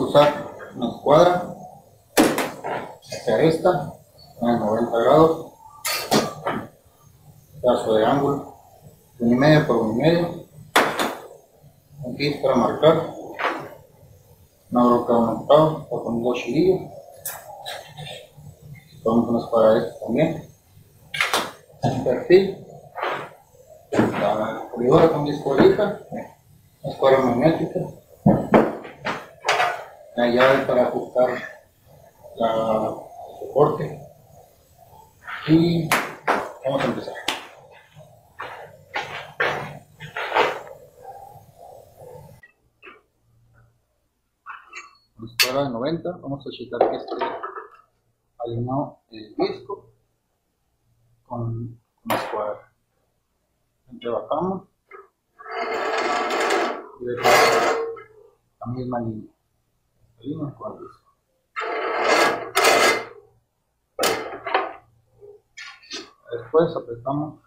vamos a usar una escuadra hacia esta en 90 grados pedazo de ángulo un y medio por un y medio aquí para marcar una broca un octavo o con dos chilillos vamos a una escuadra esta también perfil la pulidora con disco ahorita una escuadra magnética la llave para ajustar el soporte. Y vamos a empezar. Escuadra de 90 vamos a checar que esté alineado el disco con la escuadra entre bajamos y dejamos la misma línea el disco después apretamos.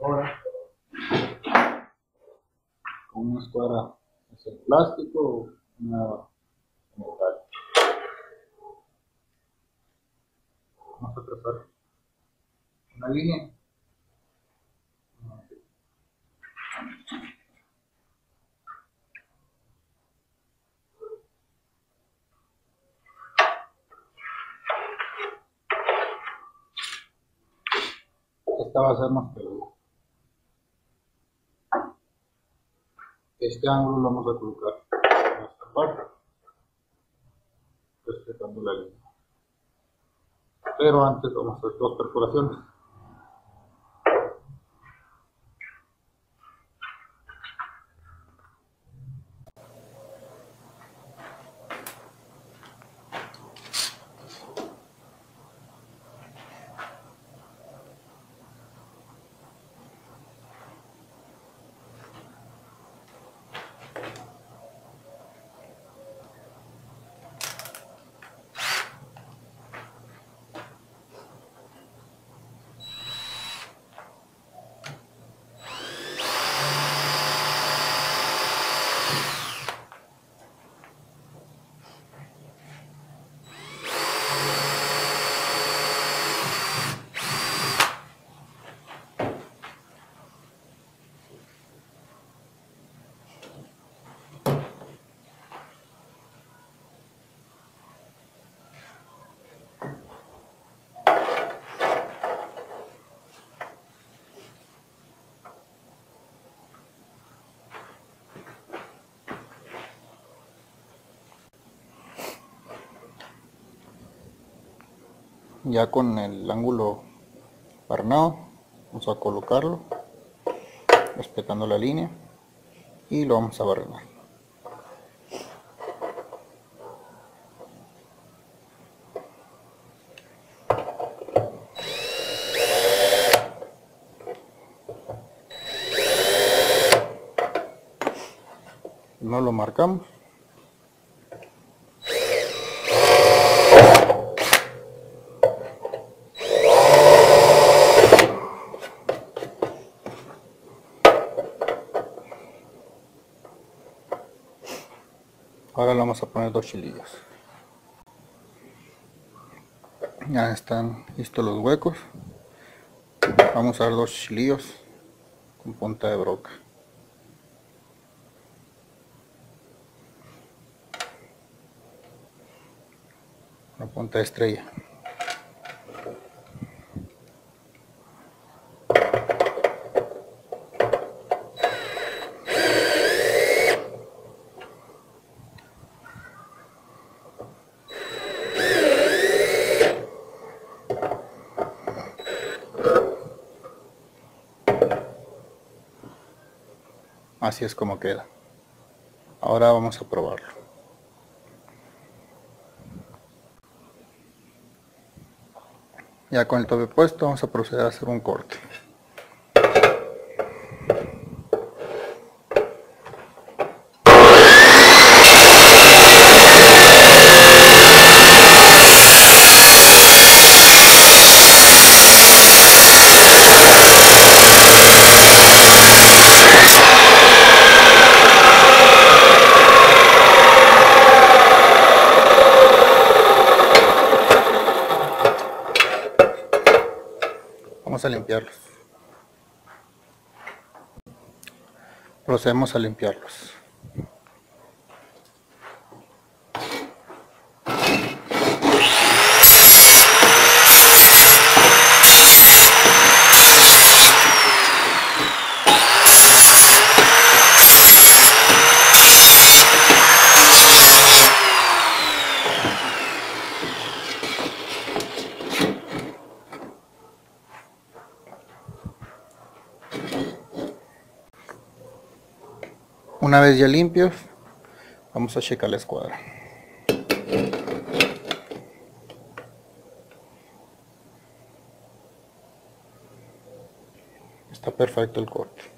Ahora una escuadra es el plástico o una metal vamos a trazar una línea. Esta va a ser más este ángulo lo vamos a colocar en esta parte respetando la línea. Pero antes vamos a hacer dos perforaciones ya con el ángulo barnado vamos a colocarlo respetando la línea y lo vamos a barrenar. No lo marcamos ahora le vamos a poner dos chilillos. Ya están listos los huecos. Vamos a dar dos chilillos con punta de broca. Una punta de estrella así es como queda. Ahora vamos a probarlo. Ya con el tope puesto vamos a proceder a hacer un corte Vamos a limpiarlos. Procedemos a limpiarlos. Una vez ya limpios, vamos a checar la escuadra. Está perfecto el corte.